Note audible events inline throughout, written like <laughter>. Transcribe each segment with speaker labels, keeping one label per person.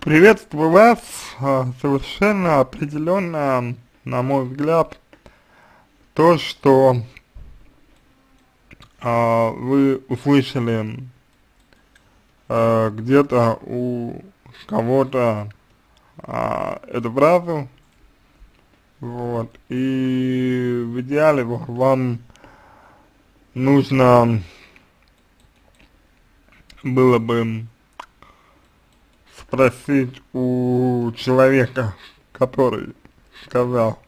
Speaker 1: Приветствую вас. А, совершенно определенно, на мой взгляд, то, что а, вы услышали а, где-то у кого-то а, эту фразу, вот, и в идеале вам нужно было бы спросить у человека, который сказал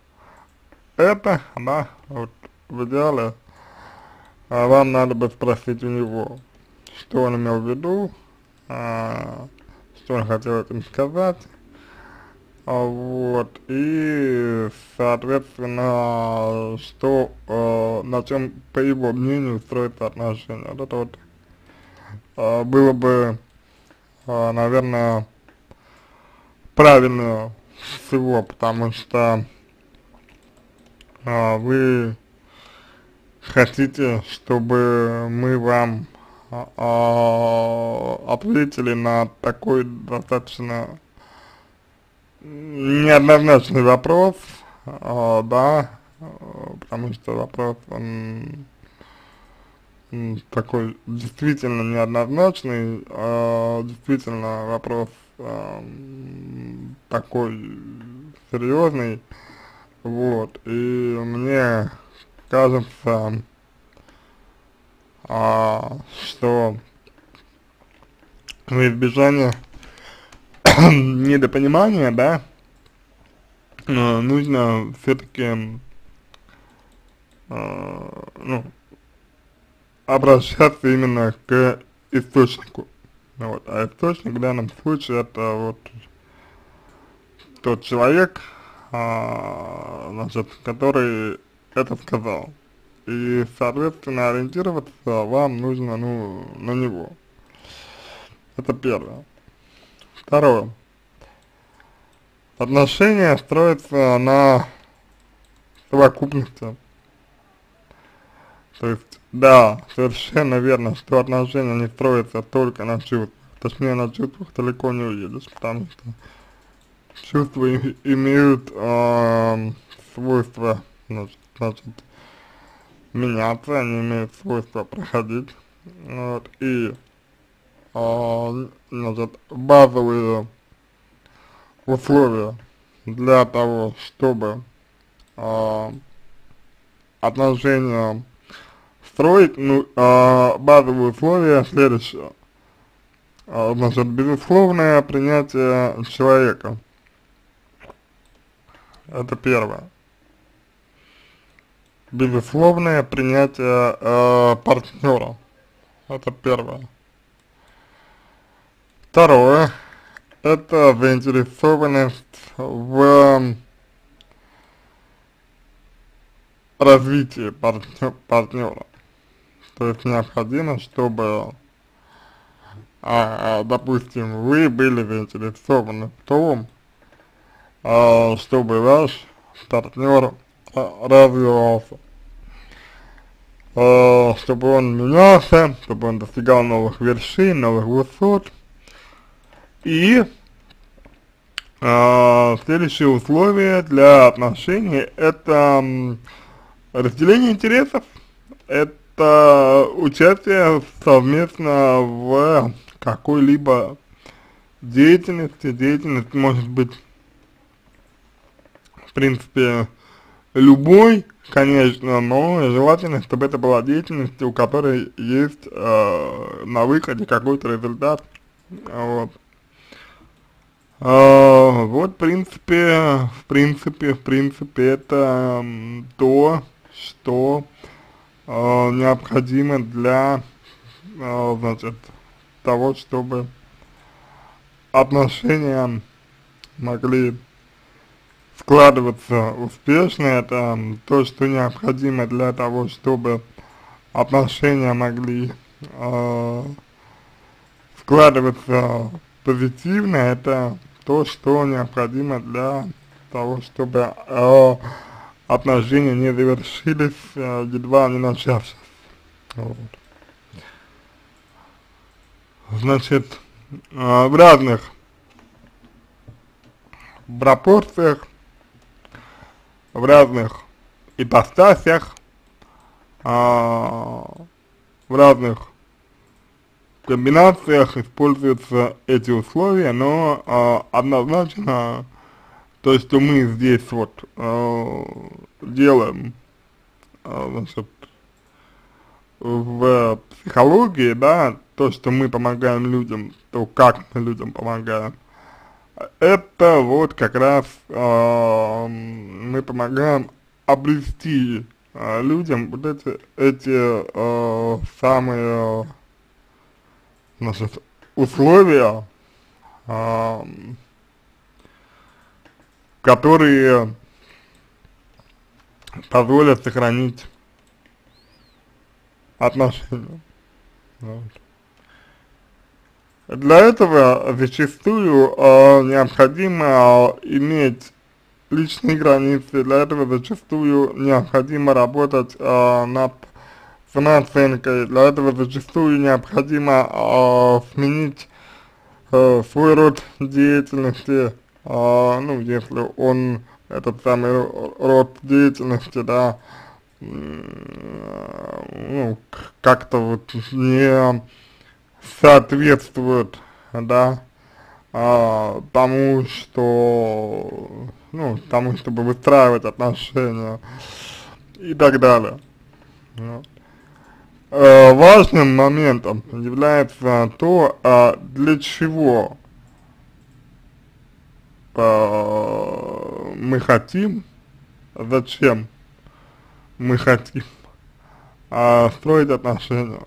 Speaker 1: это, да, вот в идеале, а вам надо бы спросить у него, что он имел в виду, а, что он хотел этим сказать, а, вот, и, соответственно, что, а, на чем, по его мнению, строится отношения. Вот это вот а, было бы, наверное, правильно всего, потому что а, вы хотите, чтобы мы вам а, ответили на такой достаточно неоднозначный вопрос, а, да, потому что вопрос, он такой действительно неоднозначный, а, действительно вопрос а, такой серьезный, вот, и мне кажется, а, что в избежание <coughs> недопонимания, да, а, нужно все-таки, а, ну, обращаться именно к источнику. Вот, а источник в данном случае это вот тот человек, а, значит, который это сказал. И, соответственно, ориентироваться вам нужно, ну, на него. Это первое. Второе. Отношения строятся на совокупности. То есть, да, совершенно верно, что отношения не строятся только на чувствах. Точнее, на чувствах далеко не уедешь, потому что чувства имеют э, свойство, значит, значит, меняться, они имеют свойство проходить, вот, и, э, значит, базовые условия для того, чтобы э, отношения строить, ну, э, базовые условия следующее. Э, значит, безусловное принятие человека. Это первое. Безусловное принятие э, партнера. Это первое. Второе. Это заинтересованность в развитии партнера. То есть необходимо, чтобы, а, допустим, вы были заинтересованы в том, а, чтобы ваш партнер а, развивался, а, чтобы он менялся, чтобы он достигал новых вершин, новых высот. И а, следующее условие для отношений это разделение интересов, это участие совместно в какой-либо деятельности, деятельность может быть в принципе, любой, конечно, но желательно, чтобы это была деятельность, у которой есть э, на выходе какой-то результат, вот. Uh, вот, в принципе, в принципе, в принципе, это то, что uh, необходимо для, uh, значит, того, чтобы отношения могли складываться успешно, это то, что необходимо для того, чтобы отношения могли э, складываться позитивно, это то, что необходимо для того, чтобы э, отношения не завершились, э, едва не начавшись. Вот. Значит, э, в разных пропорциях, в разных ипостасях, а, в разных комбинациях используются эти условия, но а, однозначно то, что мы здесь вот делаем, а, значит, в психологии, да, то, что мы помогаем людям, то, как мы людям помогаем, это вот как раз э, мы помогаем обрести э, людям вот эти, эти э, самые значит, условия, э, которые позволят сохранить отношения. Вот. Для этого зачастую э, необходимо иметь личные границы, для этого зачастую необходимо работать э, над самооценкой, для этого зачастую необходимо э, сменить э, свой род деятельности, э, ну, если он этот самый род деятельности, да, ну, как-то вот не соответствует, да, а, тому, что, ну, тому, чтобы выстраивать отношения и так далее. Вот. Э, важным моментом является то, а для чего э, мы хотим, зачем мы хотим э, строить отношения.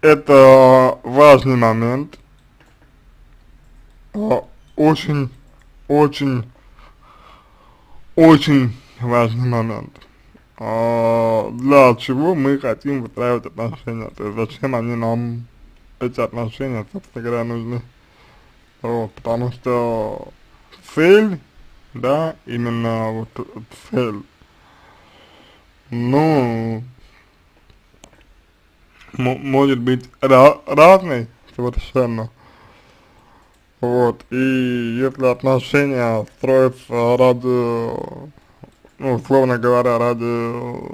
Speaker 1: Это важный момент, а, очень, очень, очень важный момент, а, для чего мы хотим выстраивать отношения, то есть зачем они нам, эти отношения, собственно говоря, нужны, вот, потому что цель, да, именно вот цель, ну, может быть разной совершенно. Вот, и если отношения строятся ради, ну, условно говоря, ради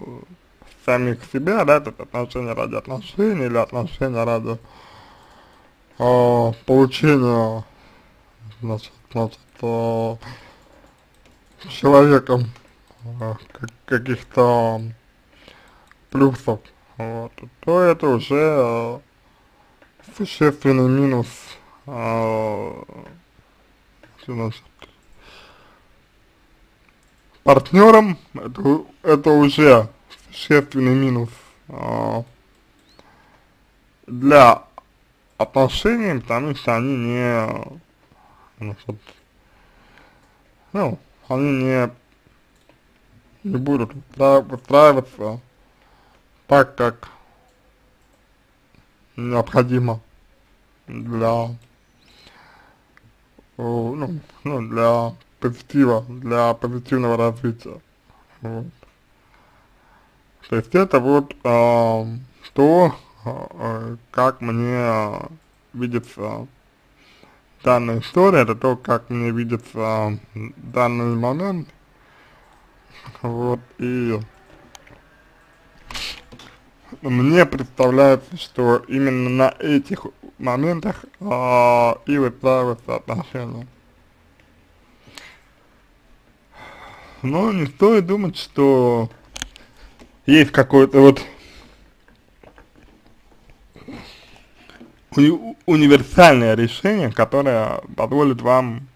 Speaker 1: самих себя, да, это отношения ради отношений или отношения ради э, получения, значит, значит э, человеком э, каких-то плюсов. Вот, то это уже э, существенный минус, э, значит, партнерам, это, это уже существенный минус э, для отношений, потому что они не, значит, ну, они не, не будут выстраиваться так, как необходимо для, ну, ну, для позитива, для позитивного развития. Вот. То есть это вот э, то, э, как мне видится данная история, это то, как мне видится данный момент. Вот, и мне представляется, что именно на этих моментах а, и выстраиваются отношения. Но не стоит думать, что есть какое-то вот уни универсальное решение, которое позволит вам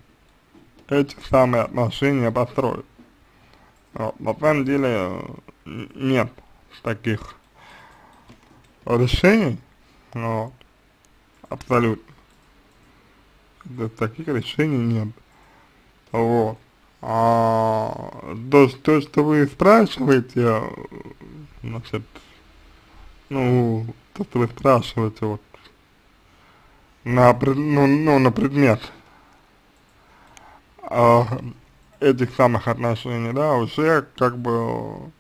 Speaker 1: эти самые отношения построить. Вот, на самом деле нет таких решений, вот, абсолютно. Таких решений нет. Вот. А то, то, что вы спрашиваете, значит, ну, то, что вы спрашиваете, вот, на, ну, ну, на предмет а, этих самых отношений, да, уже как бы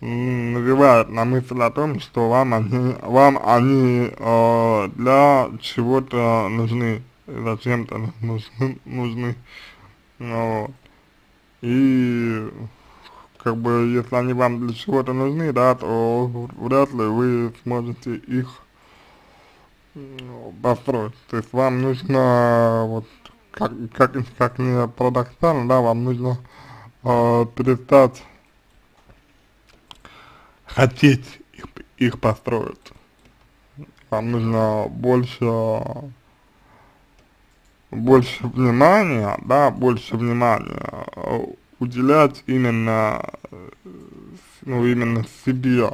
Speaker 1: навевает на мысль о том, что вам они, вам они э, для чего-то нужны, зачем-то нужны, нужны, ну. И, как бы, если они вам для чего-то нужны, да, то вряд ли вы сможете их построить. То есть вам нужно, вот, как, как, как не парадоксально, да, вам нужно э, перестать хотеть их, их построить. Вам нужно больше, больше внимания, да, больше внимания уделять именно, ну, именно себе.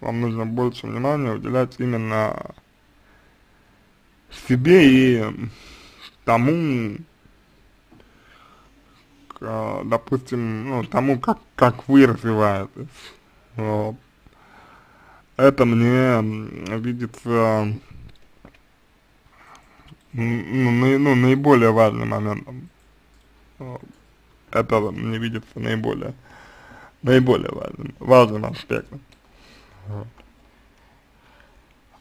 Speaker 1: Вам нужно больше внимания уделять именно себе и тому, допустим, ну, тому, как, как вы развиваетесь. Вот. Это мне видится ну, ну, наиболее важным моментом. Это мне видится наиболее, наиболее важным, важным аспектом. Вот.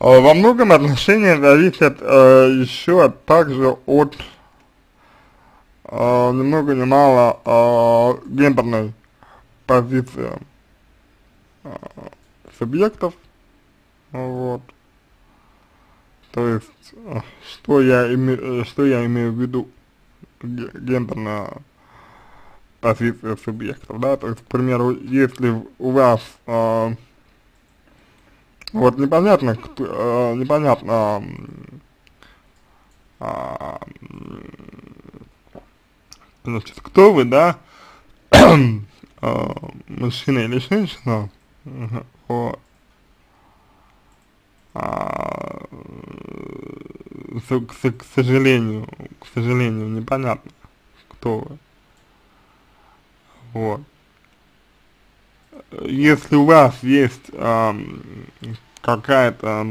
Speaker 1: А во многом отношения зависят э, еще также от э, ни много ни мало э, гендерной позиции э, субъектов, вот. То есть, э, что я, име, э, что я имею в виду гендерная позиция субъектов, да, то есть, к примеру, если у вас э, вот непонятно, кто, э, непонятно, э, значит, кто вы, да, э, <coughs> мужчина или женщина, вот, а, к, к сожалению, к сожалению, непонятно, кто вы. Вот если у вас есть э, какая-то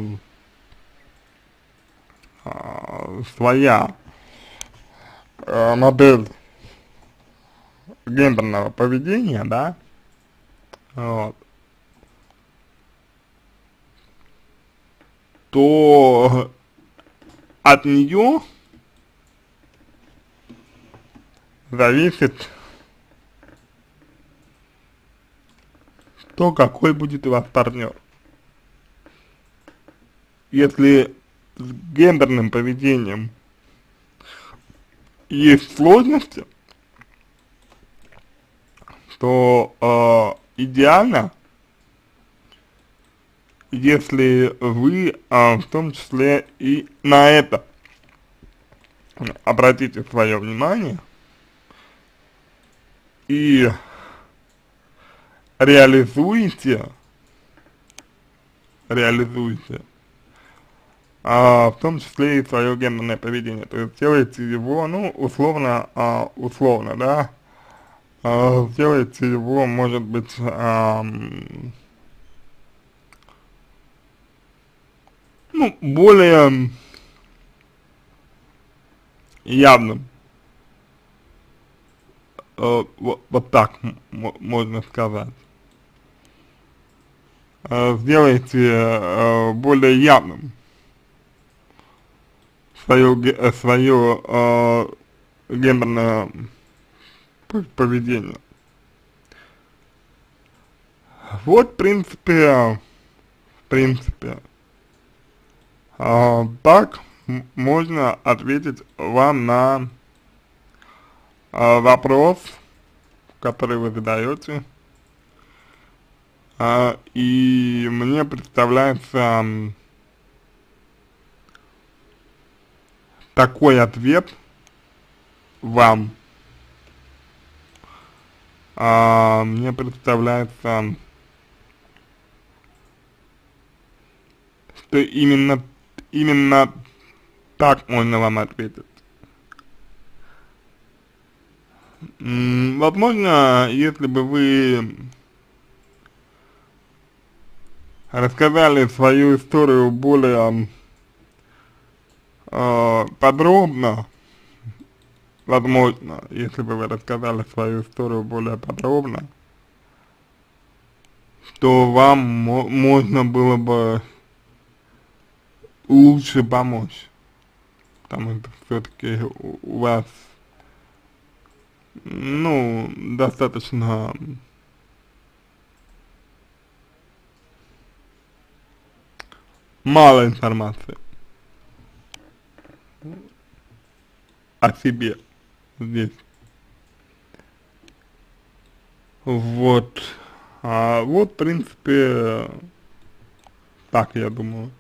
Speaker 1: э, своя э, модель гендерного поведения, да, вот, то от нее зависит то какой будет у вас партнер. Если с гендерным поведением есть сложности, то э, идеально, если вы э, в том числе и на это обратите свое внимание и реализуете, реализуете, а, в том числе и свое гендерное поведение, то есть делаете его, ну, условно, а, условно, да, а, сделайте его, может быть, а, ну, более явным, э, вот, вот так можно сказать. Э, сделайте э, более явным свое, э, свое гендерное поведение. Вот, в принципе, в принципе, так можно ответить вам на вопрос, который вы задаете. А, и мне представляется такой ответ вам. А, мне представляется, что именно, именно так можно вам ответить. Возможно, если бы вы рассказали свою историю более э, подробно, возможно, если бы вы рассказали свою историю более подробно, то вам можно было бы лучше помочь. потому что все-таки у, вас, ну, достаточно мало информации о себе здесь. Вот. А вот, в принципе, так я думаю.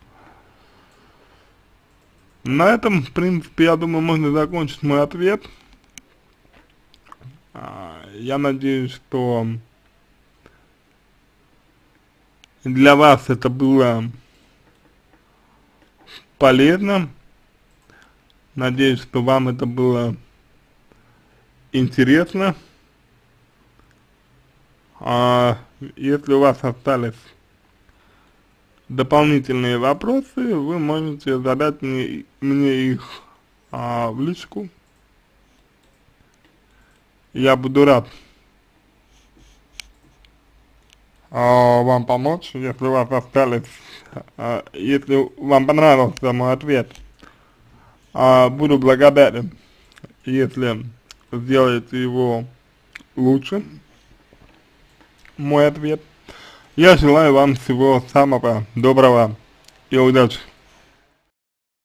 Speaker 1: На этом, в принципе, я думаю, можно закончить мой ответ. А, я надеюсь, что для вас это было полезно. Надеюсь, что вам это было интересно. А если у вас остались дополнительные вопросы, вы можете задать мне, мне их а, в личку. Я буду рад а, вам помочь, если у вас остались, а, если вам понравился мой ответ. А, буду благодарен, если сделаете его лучше, мой ответ. Я желаю вам всего самого доброго и удачи.